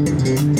Música